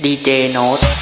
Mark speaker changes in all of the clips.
Speaker 1: DJ Note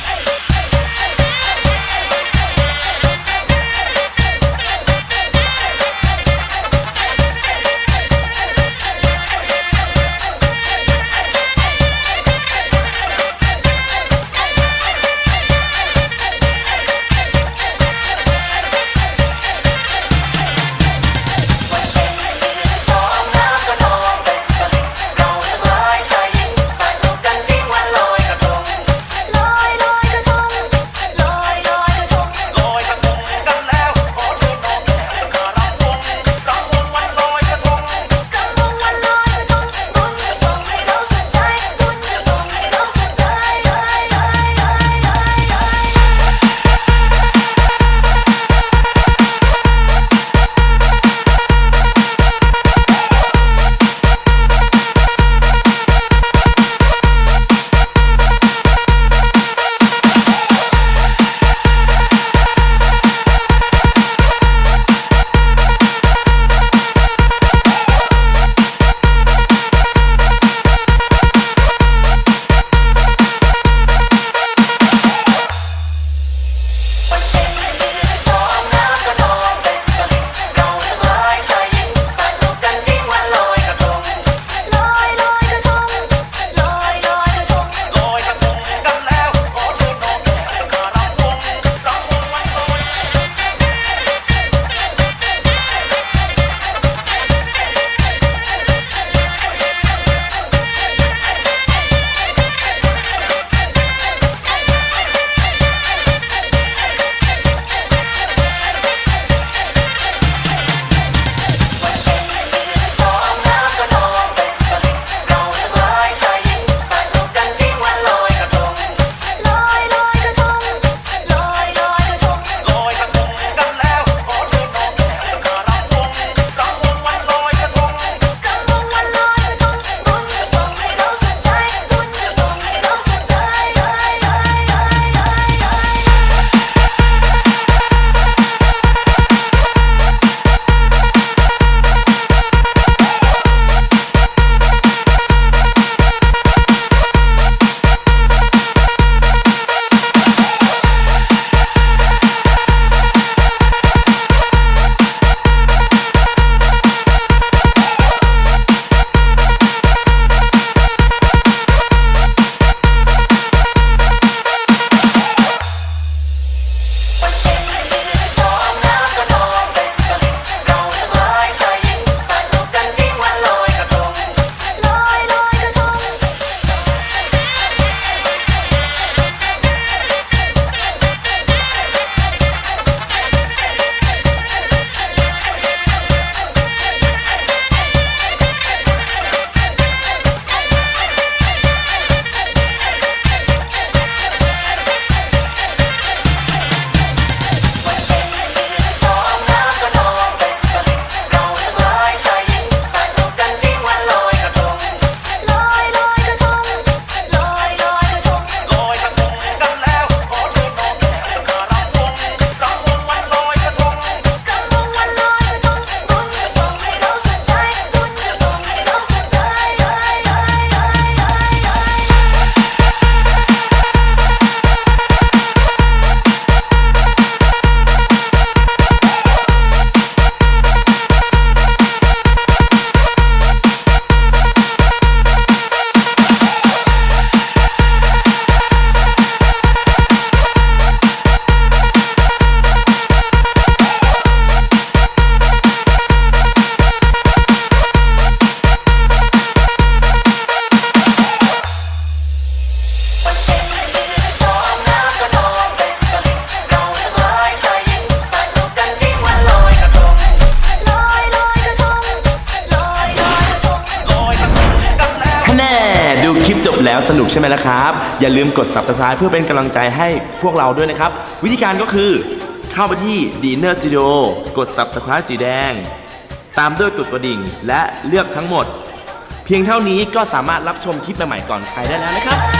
Speaker 1: แล้ว
Speaker 2: สนุกใช่
Speaker 3: ไหมล่ะครับ อย่าลืมกด subscribe เพื่อเป็นกำลังใจให้พวกเราด้วยนะครับ วิธีการก็คือเข้าไปที่ Dinner Studio กด subscribe สีแดง ตามด้วยกดกระดิ่ง และเลือกทั้งหมด เพียงเท่านี้ก็สามารถรับชมคลิปใหม่ๆก่อนใครได้แล้วนะครับ